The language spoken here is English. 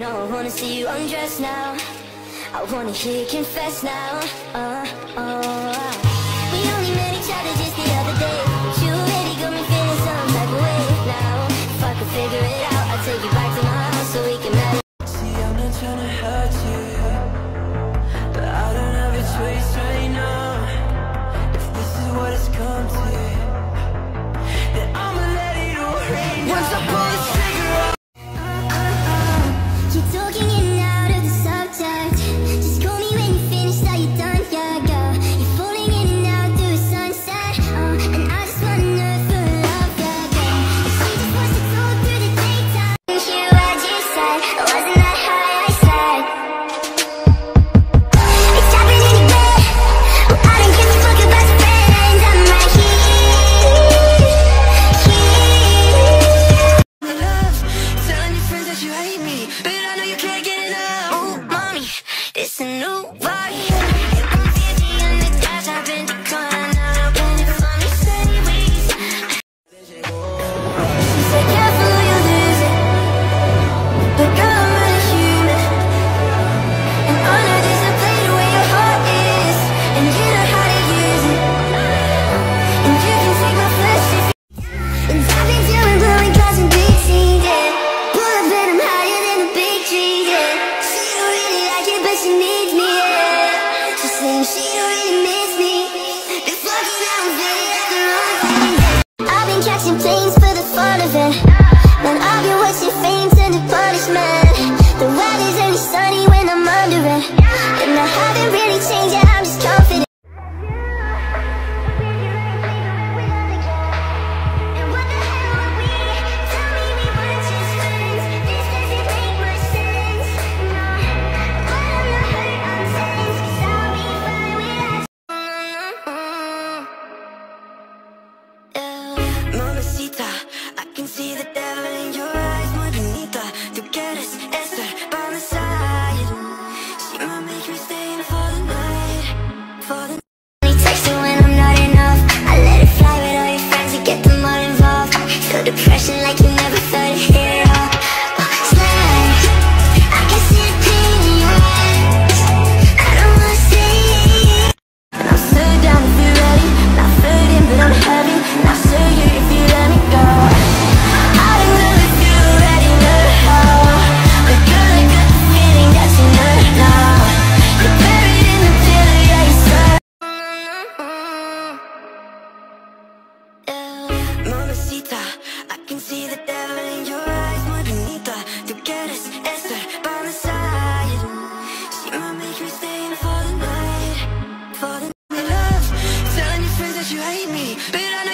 No, I wanna see you undress now. I wanna hear you confess now. Uh, uh. We only met each other just the other day. You already got me feeling some type of way now. If I could figure it It's a new vibe. but I